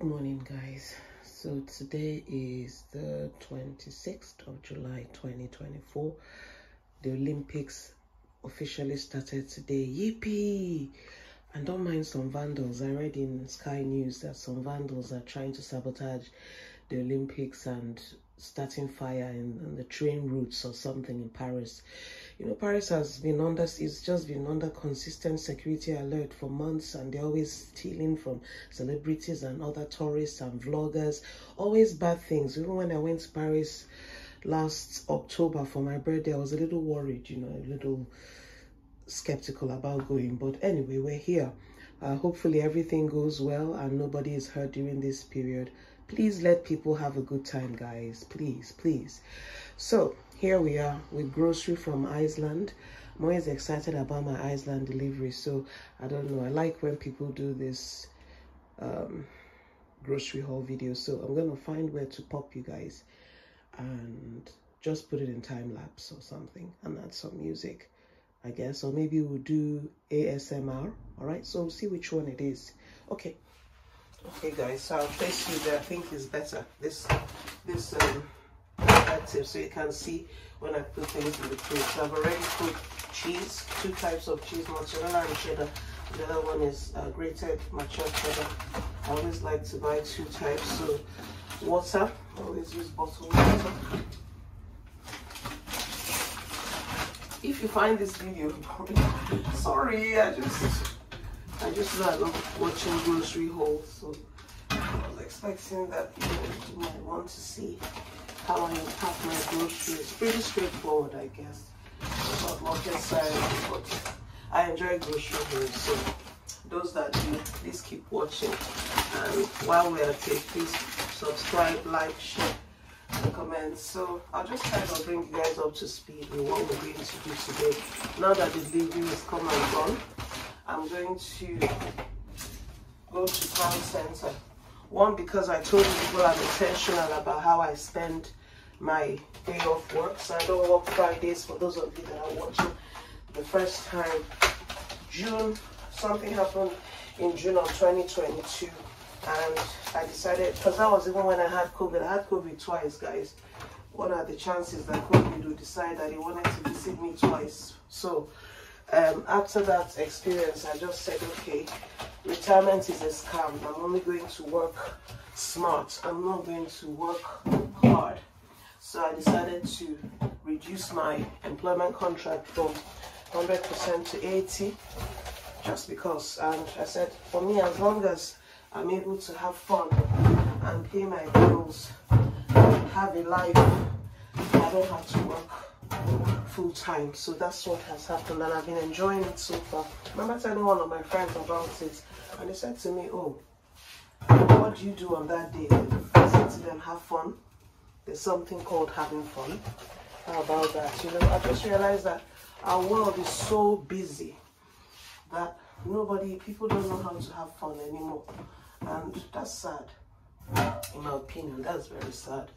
Good morning, guys. So today is the 26th of July 2024. The Olympics officially started today. Yippee! And don't mind some vandals. I read in Sky News that some vandals are trying to sabotage the Olympics and starting fire in, in the train routes or something in Paris. You know, Paris has been under, it's just been under consistent security alert for months and they're always stealing from celebrities and other tourists and vloggers. Always bad things. Even when I went to Paris last October for my birthday, I was a little worried, you know, a little skeptical about going. But anyway, we're here. Uh, hopefully everything goes well and nobody is hurt during this period. Please let people have a good time, guys. Please, please. So here we are with grocery from Iceland. I'm always excited about my Iceland delivery. So I don't know. I like when people do this um, grocery haul video. So I'm going to find where to pop you guys and just put it in time lapse or something and add some music. I guess, or maybe we'll do ASMR. All right, so we'll see which one it is. Okay, okay, guys. So I'll place you there. I think is better. This, this um, so you can see when I put things in the fridge. So I've already put cheese, two types of cheese, mozzarella and cheddar. The other one is uh, grated mature cheddar. I always like to buy two types. So water, I always use bottled water. if you find this video sorry i just i just love watching grocery hauls so i was expecting that you might want to see how i pack my groceries pretty straightforward i guess not rocket science but i enjoy grocery so those that do please keep watching and while we're at it please subscribe like share and comment. So I'll just kind of bring you guys up to speed with what we're going to do today. Now that the delivery is come and gone, I'm going to go to town center. One, because I told people I'm intentional about how I spend my day off work. So I don't work Fridays for those of you that are watching the first time. June, something happened in June of 2022 and I decided because that was even when I had COVID. I had COVID twice, guys. What are the chances that COVID would decide that he wanted to visit me twice? So um, after that experience, I just said, okay, retirement is a scam. I'm only going to work smart. I'm not going to work hard. So I decided to reduce my employment contract from 100% to 80 just because. And I said, for me, as long as I'm able to have fun and pay my bills, have a life. I don't have to work full time. So that's what has happened and I've been enjoying it so far. I remember telling one of my friends about it and they said to me, oh, what do you do on that day? I said to them, have fun. There's something called having fun. How about that? You know, I just realized that our world is so busy that nobody, people don't know how to have fun anymore and that's sad in my opinion that's very sad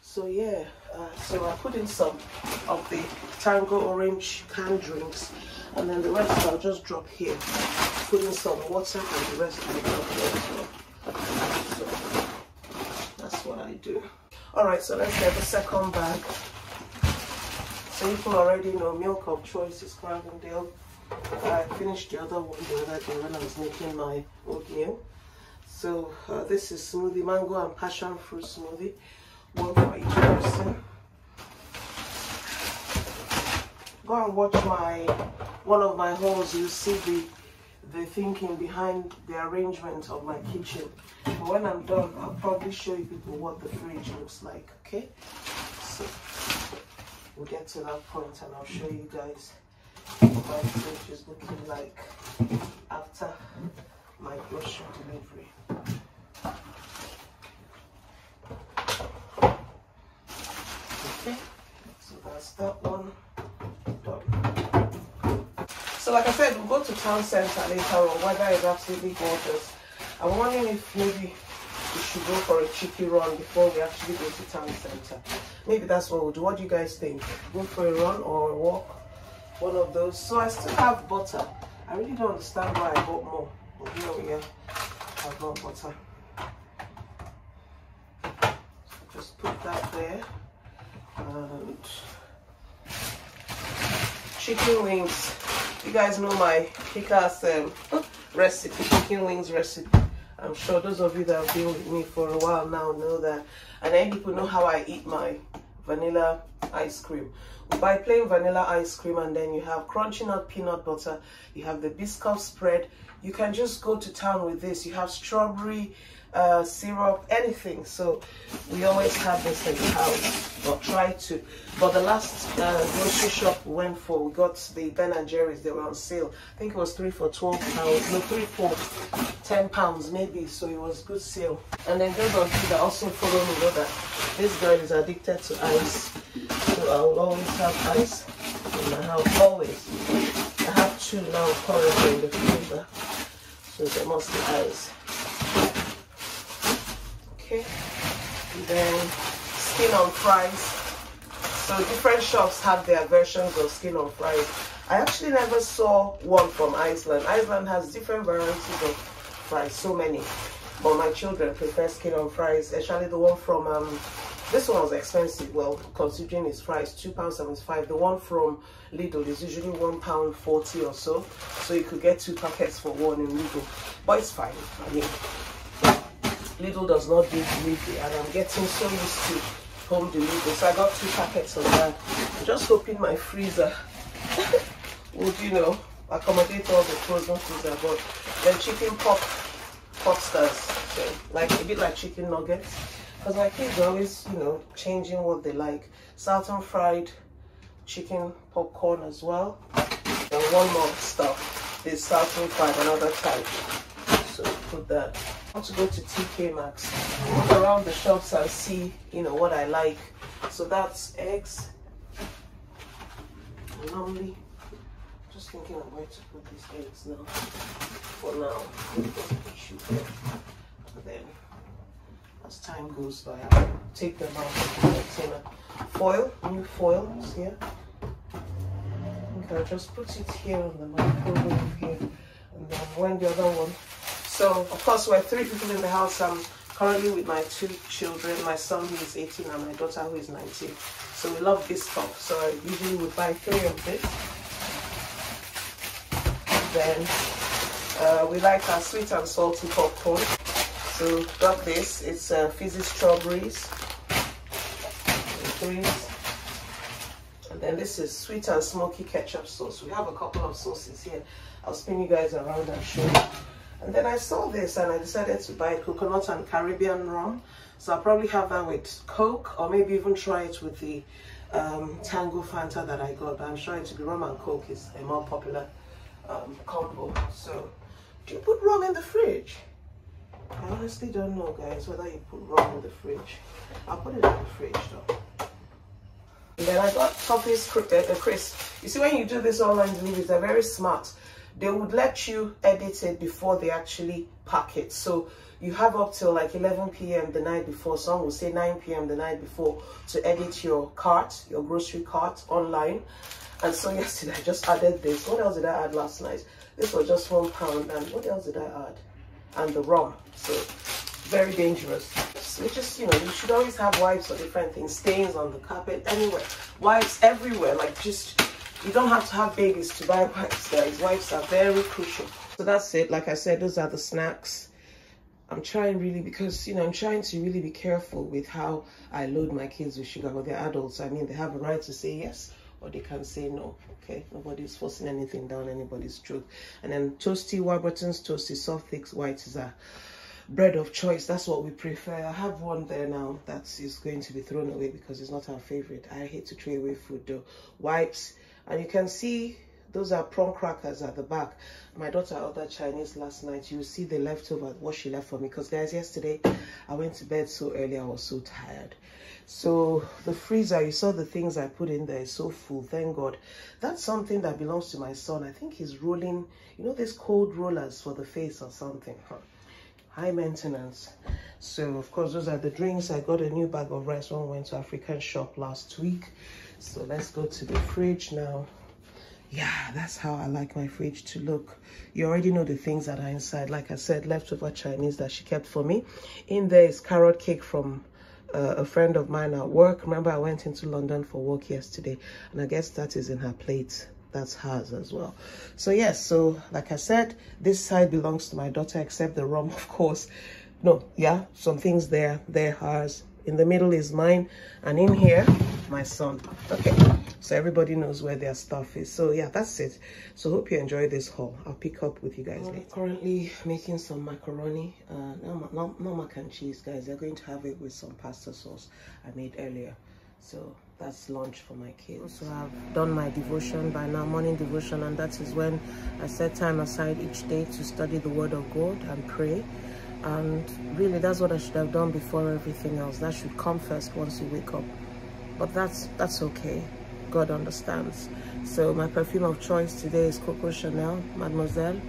so yeah uh, so i put in some of the tango orange canned drinks and then the rest i'll just drop here put in some water and the rest i'll drop here so that's what i do all right so let's get the second bag so people already know milk of choice is Cravendale. I finished the other one the other day when I was making my oatmeal. So uh, this is smoothie, mango and passion fruit smoothie. One for each person. Go and watch my one of my hauls. You see the the thinking behind the arrangement of my kitchen. But when I'm done, I'll probably show you people what the fridge looks like. Okay, so we'll get to that point and I'll show you guys what my fridge is looking like after my grocery delivery. Okay, so that's that one. So like I said, we'll go to town center later on. Weather is absolutely gorgeous. I'm wondering if maybe we should go for a cheeky run before we actually go to town center. Maybe that's what we'll do. What do you guys think? Go for a run or a walk? One of those. So I still have butter. I really don't understand why I bought more. But here we are. I've got butter. Just put that there. And chicken wings. You guys know my Kikas um, recipe, chicken wings recipe. I'm sure those of you that have been with me for a while now know that. And then people know how I eat my vanilla ice cream. By plain vanilla ice cream and then you have crunchy nut peanut butter. You have the biscuit spread. You can just go to town with this. You have strawberry uh, syrup, anything. So we always have this in the house, or try to. But the last uh, grocery shop we went for, we got the Ben and Jerry's. They were on sale. I think it was three for twelve pounds. No, three for ten pounds maybe. So it was good sale. And then those of that also follow me know that this girl is addicted to ice. So I will always have ice in my house. Always. I have two now currently in the freezer. So there must be ice okay. And then skin on fries. So different shops have their versions of skin on fries. I actually never saw one from iceland. Iceland has different varieties of fries so many. But my children prefer skin on fries actually the one from um, this one was expensive. Well considering its price two pound 75 the one from lidl is usually one pound 40 or so. So you could get two packets for one in lidl. But it's fine i mean Lidl does not do delivery and I'm getting so used to home delivery. So I got two packets of that. I'm just hoping my freezer would, you know, accommodate all the frozen freezer. But then chicken pop pop stars, so like a bit like chicken nuggets. Because my kids are always, you know, changing what they like. Southern fried chicken popcorn as well. And one more stuff. This Southern fried another type. So put that want to go to TK Maxx, look around the shops and see, you know, what I like. So that's eggs. Normally, just thinking of where to put these eggs now. For now, and then as time goes by, I'll take them out of the container. Foil, new foils here. I'll just put it here on the microwave here, and then when the other one so, of course, we're three people in the house. I'm currently with my two children, my son who is 18 and my daughter who is 19. So we love this stuff. So I usually would buy three of this. Then uh, we like our sweet and salty popcorn. So got this. It's uh, fizzy strawberries. And then this is sweet and smoky ketchup sauce. We have a couple of sauces here. I'll spin you guys around and show you. And then I saw this and I decided to buy coconut and Caribbean rum. So I'll probably have that with Coke or maybe even try it with the um, Tango Fanta that I got. But I'm sure it to be rum and Coke is a more popular um, combo. So do you put rum in the fridge? I honestly don't know guys whether you put rum in the fridge. I'll put it in the fridge though. And then I got Toffee's uh, crisp. You see when you do this online deliveries, they're very smart they would let you edit it before they actually pack it. So you have up till like 11 p.m. the night before, some will say 9 p.m. the night before to edit your cart, your grocery cart online. And so yesterday I just added this. What else did I add last night? This was just one pound. And what else did I add? And the rum. So very dangerous. So just, you know, you should always have wipes or different things, stains on the carpet, anywhere. Wipes everywhere, like just you don't have to have babies to buy wipes, guys. Wipes are very crucial. So that's it. Like I said, those are the snacks. I'm trying really because, you know, I'm trying to really be careful with how I load my kids with sugar. But they're adults. I mean, they have a right to say yes or they can say no. Okay, nobody's forcing anything down anybody's throat. And then toasty Warburton's toasty soft thick is a bread of choice. That's what we prefer. I have one there now that is going to be thrown away because it's not our favorite. I hate to throw away food though. Wipes and you can see those are prawn crackers at the back. My daughter ordered chinese last night. You see the leftover what she left for me. Because guys yesterday i went to bed so early i was so tired. So the freezer you saw the things i put in there is so full thank god. That's something that belongs to my son. I think he's rolling you know these cold rollers for the face or something huh? High maintenance. So of course those are the drinks. I got a new bag of rice when we went to african shop last week. So let's go to the fridge now. Yeah that's how i like my fridge to look. You already know the things that are inside. Like i said leftover chinese that she kept for me. In there is carrot cake from uh, a friend of mine at work. Remember, I went into London for work yesterday, and I guess that is in her plate. That's hers as well. So yes, so like I said, this side belongs to my daughter, except the room, of course. No, yeah, some things there, they're hers. In the middle is mine, and in here, my son. Okay, so everybody knows where their stuff is. So yeah, that's it. So hope you enjoy this haul. I'll pick up with you guys later. Currently making some macaroni. Uh, not, not, not mac and cheese, guys. They're going to have it with some pasta sauce I made earlier. So that's lunch for my kids. So I've done my devotion by now, morning devotion, and that is when I set time aside each day to study the Word of God and pray. And really, that's what I should have done before everything else. That should come first once you wake up. But that's that's okay. God understands. So my perfume of choice today is Coco Chanel, Mademoiselle,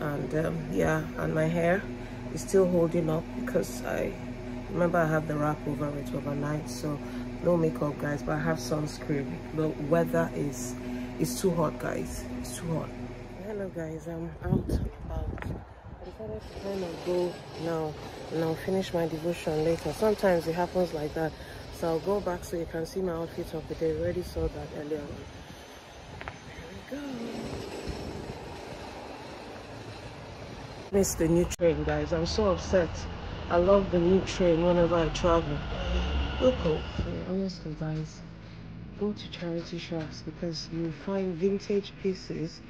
and um, yeah, and my hair is still holding up because I remember I have the wrap over it overnight. So no makeup guys but i have sunscreen. The weather is it's too hot guys. It's too hot. Hello guys. I'm out about i decided to kind of go now and i'll finish my devotion later. Sometimes it happens like that. So i'll go back so you can see my outfit of the day. Already saw that earlier on. Here we go. Missed the new train guys. I'm so upset. I love the new train whenever i travel local oh, honestly guys go to charity shops because you'll find vintage pieces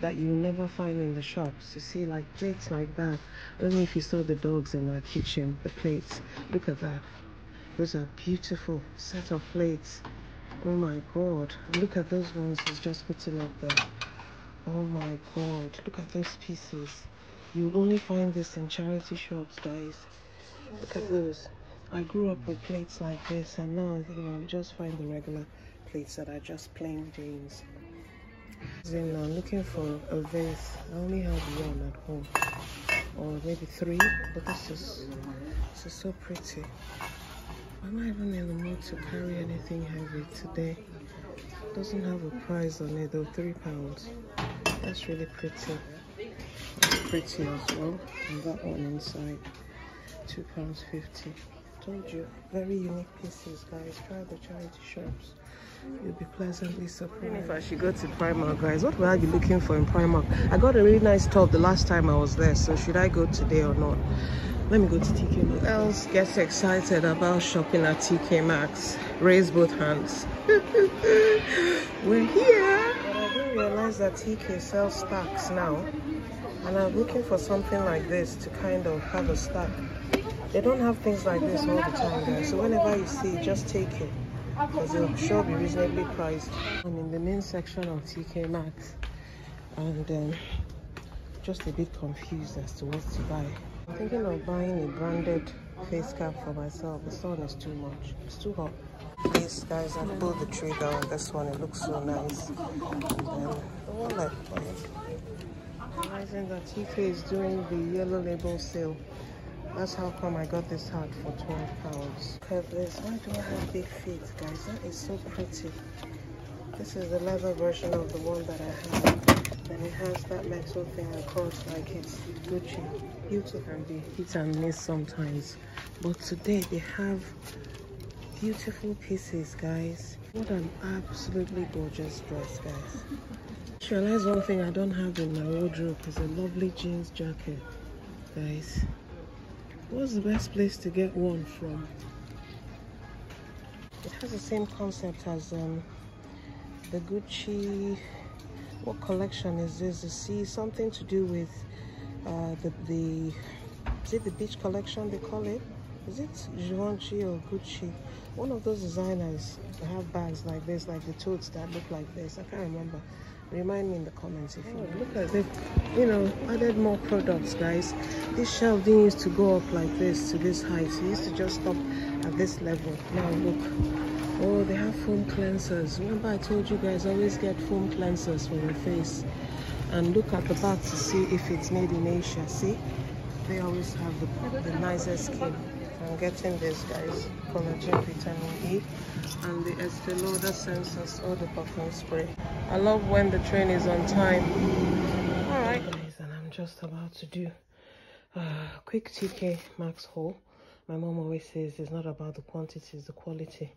that you'll never find in the shops. You see like plates like that. Only if you saw the dogs in our kitchen the plates. Look at that. Those are beautiful set of plates. Oh my god. Look at those ones he's just putting up there. Oh my god. Look at those pieces. You only find this in charity shops guys. Look at those I grew up with plates like this and now think I'll just find the regular plates that are just plain James. Then I'm looking for a vase. I only have one at home or maybe three but this is this is so pretty. I'm not even in the mood to carry anything heavy today. Doesn't have a price on it though, three pounds. That's really pretty. That's pretty as well. And that one inside, two pounds fifty told you very unique pieces guys. Try the charity shops. You'll be pleasantly surprised. If i should go to primark guys. What will i be looking for in primark? I got a really nice top the last time i was there so should i go today or not? Let me go to tk maxx. Else gets excited about shopping at tk maxx. Raise both hands. We're here. I didn't realize that tk sells stacks now and i'm looking for something like this to kind of have a stack they don't have things like this all the time, guys. So whenever you see, just take it because it'll sure be reasonably priced. I'm in the main section of TK Maxx and um, just a bit confused as to what to buy. I'm thinking of buying a branded face cap for myself. The sun is too much. It's too hot. These guys, I pulled the trigger on this one. It looks so nice. And the one that realizing that TK is doing the yellow label sale. That's how come I got this hat for 12 pounds. This. Why do I have big feet, guys? That is so pretty. This is the leather version of the one that I have. And it has that metal thing across like it's Gucci. Beautiful can be hit and miss sometimes. But today they have beautiful pieces, guys. What an absolutely gorgeous dress, guys. Realize one thing I don't have in my wardrobe is a lovely jeans jacket, guys. What's the best place to get one from? It has the same concept as um, the Gucci. What collection is this? You see something to do with uh, the the is it the beach collection they call it? Is it Givenchy or Gucci? One of those designers have bags like this, like the totes that look like this. I can't remember. Remind me in the comments if you oh, look at it you know added more products guys. This shelf didn't used to go up like this to this height. It used to just stop at this level. Now look. Oh they have foam cleansers. Remember i told you guys always get foam cleansers for your face. And look at the back to see if it's made in asia. See? They always have the, the nicest skin i'm getting this guys collagen vitamin e and the Estee Lauder Sensuous or the perfume spray. I love when the train is on time. Alright guys, and I'm just about to do a quick TK Maxx haul. my mom always says it's not about the quantity, it's the quality.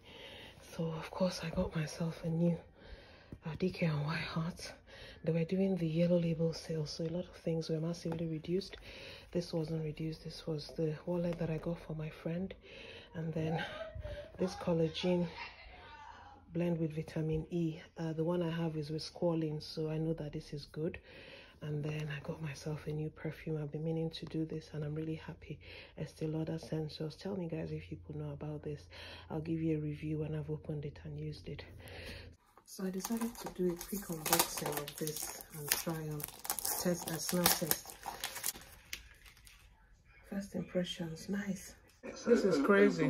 So of course I got myself a new uh, DK and Heart. They were doing the yellow label sale, so a lot of things were massively reduced. This wasn't reduced. This was the wallet that I got for my friend, and then this collagen blend with vitamin E. Uh, the one I have is with squalene, so I know that this is good and then I got myself a new perfume. I've been meaning to do this and I'm really happy. Estee Lauder Sensuous. Tell me guys if you know about this. I'll give you a review when I've opened it and used it. So I decided to do a quick unboxing of this and try and test a smell test. First impressions, nice. This is crazy.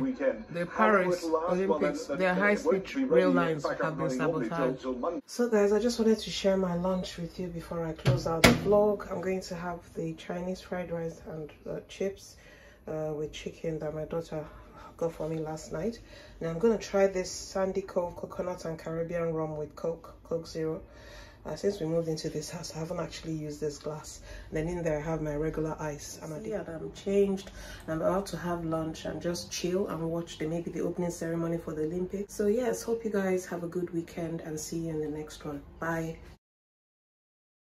The Paris Olympics, their high-speed rail lines have been sabotaged. So guys, I just wanted to share my lunch with you before I close out the vlog. I'm going to have the Chinese fried rice and uh, chips uh, with chicken that my daughter got for me last night. Now I'm going to try this Sandy Cove coconut and Caribbean rum with Coke, Coke Zero. Uh, since we moved into this house i haven't actually used this glass. And then in there i have my regular ice. I'm and yeah i'm changed. I'm about to have lunch and just chill and watch the maybe the opening ceremony for the olympics. So yes hope you guys have a good weekend and see you in the next one. Bye